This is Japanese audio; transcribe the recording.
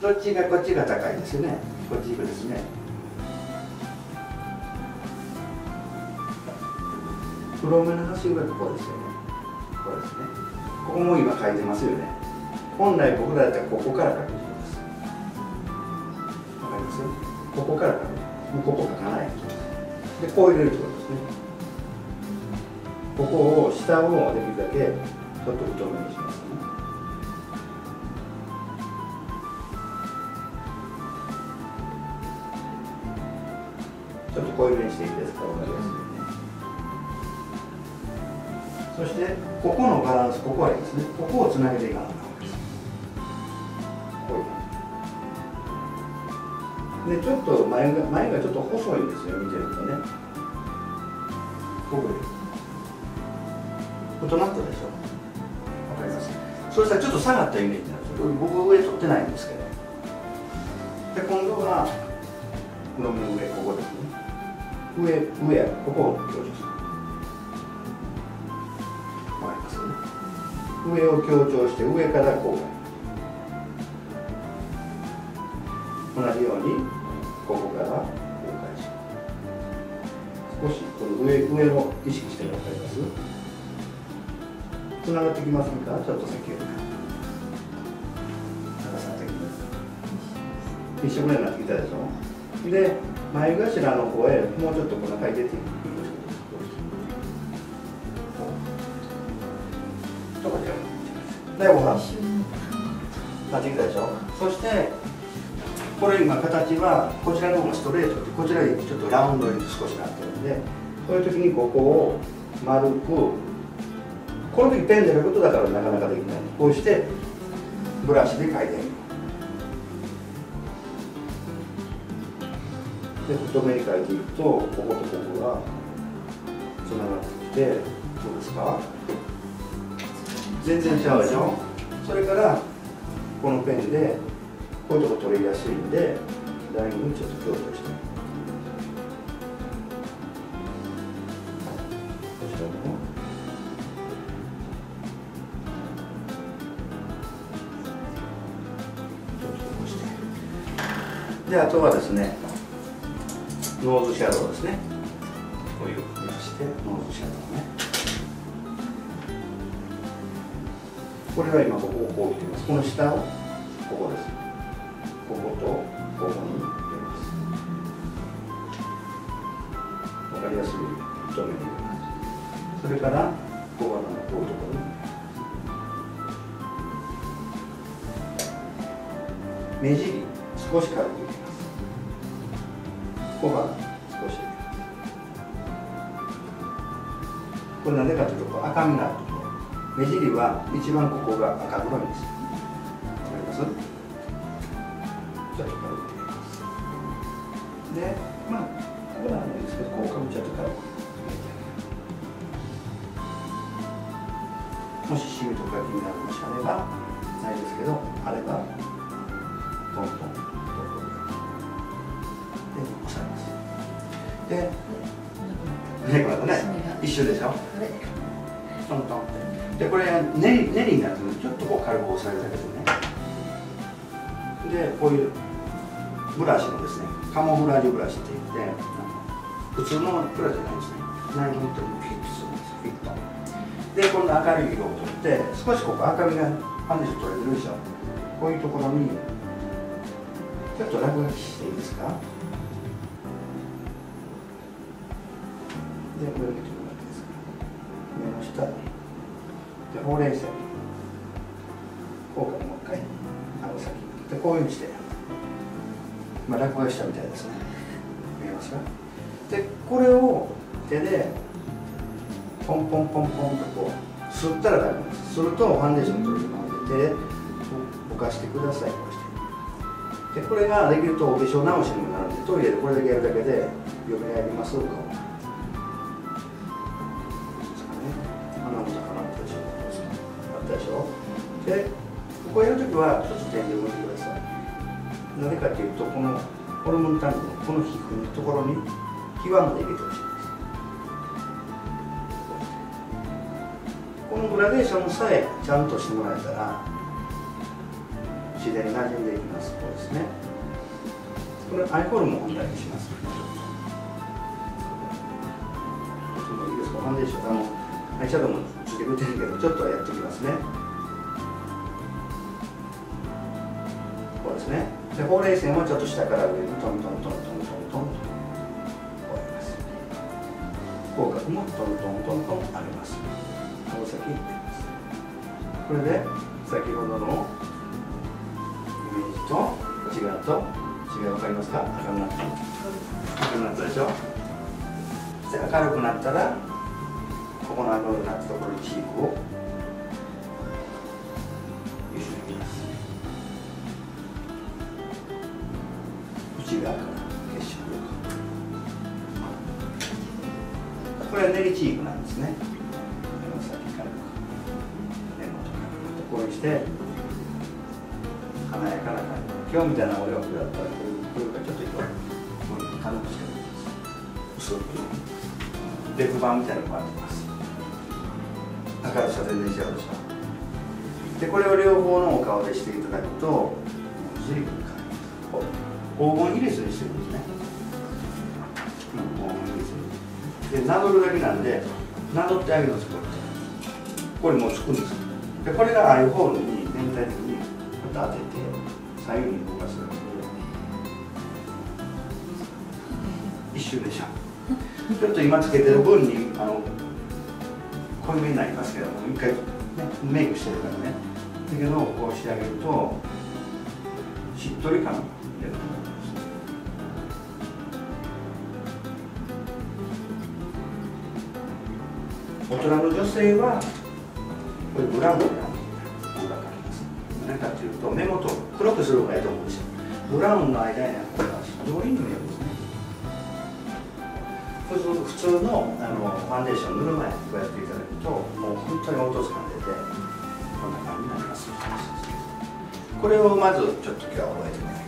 どっちがこっちが高いですよね。こっち行くですね。黒目の端がここですよね。これですね。ここも今書いてますよね。本来僕らだったらここから書くんです。わかります？ここから書く。もうここ書かないでこう入れるってことですね。ここを下をできるだけちょっと太めにしますょっとこういうふうにしていいですかわかりやすいそしてここのバランスここはいいですねここをつなげていかなかったですこういう感じでちょっと前が前がちょっと細いんですよ見てるとねこういう太なったでしょわかりますそしたらちょっと下がったイメージなんですよ僕上取ってないんですけどで今度はこの上ここですね。上上ここを強調する。上を強調して上からこう。同じようにここからこう返し。少しこの上上を意識してくださいます。つながってきませんか？ちょっと先ほど長さ的に。一緒ぐらいになってきたでしょ？で前頭の方へもうちょっとこの中に。出ていくでほらなってきたでしょそしてこれ今形はこちらの方がストレートでこちらにちょっとラウンドに少しなってるんでそういう。時にここを丸くこの時ペンでやることだからなかなかできないこう。してブラシで描いてみるで太めに描いていくとこことここがつながってきてどうですか？全然違うでしょ？それからこのペンでこういうとこ取りやすいんでラインにちょっと強調して。こちらも。であとはですねノーズシャドウですね。こういうふうにしてノーズシャドウね。これは今ここをこう来てます。この下をここです。こことここに入れます。わかりやすい太めに入れますそれから小鼻のこういうところに目尻少し軽く。入れます小鼻少しこれなぜかというと赤みがあるところ目尻は一番ここが赤黒いんですわかりますちょっと軽く入れますでまあここなんですけどこうかぶちゃって軽くもしシミとか気になるもしあればないですけどあればトントンますでねこれね一緒でしょ？トントンって。でこれ練り練りになってるちょっとこう軽く押さえるだけでね。でこういうブラシのですねカモフラージュブラシって言って普通のブラシじゃないですね。ナイフにとフィットするんですフィット。で今度明るい色をとって少しここ赤みがファンデーション取れてるでしょ？こういうところにちょっと落書きしていいですか？でこれ見てもらっていいですか目の下にでほうれい線こうかもう一回あの先でこういうふうにしてまあ落書きしたみたいですね見えますかでこれを手でポンポンポンポンとこう吸ったらダメですするとファンデーション取れるので手でぼかしてくださいこうしてでこれができるとお化粧直しにもなるんでトイレでこれだけやるだけで嫁やりますとか顔でこうやるときはちょっと点で向いてください。なぜかというとこのホルモンタンクのこの皮膚のところに際まで入れてほしいです。このグラデーションさえちゃんとしてもらえたら自然に馴染んでいきます。こうですね。これアイコールも本体にします。ちょっといいですか？ファンデーションあのアイシャドウもつけてくれてるけどちょっとやってきますね。こうですね。でほうれい線をちょっと下から上にトントントントントントンとこうやります。口角もトントントントン上げます。大先。いってますこれで先ほどのイメージと違うと？違う分かりますか？赤くなった赤くなったでしょ？で明るくなったらここの赤くなったところにチークをます。内側から血色これは練りチークなんですね。目の先から根元からこうして華やかな感じ今日みたいなお洋服だったらこれこれがちょっと色軽くしておきます。薄くデブ版みたいなのもあります明るさ全然違うでしょ。でこれを両方のお顔でしていただくと随分変わります黄金比率にしてるんですね。うん黄金比率にでなぞるだけなんでなぞってあげるんですこうやってこれもうつくんです。でこれがアイホールに全体的にこうやって当てて左右に動かすだけで一瞬でしょ。ちょっと今つけてる分にあの濃いめになりますけども一回、ね、メイクしてるからねだけどこうしてあげるとしっとり感が出ると思います大人の女性はこれブラウンで分かります何かというと目元を黒くする方がいいと思うんですよブラウンの間にこれは通りに見えるんですねそうすると普通のあのファンデーション塗る前にこうやっていただくともう本当に落とす感出てこんな感じになります。これをまずちょっと今日は覚えてます。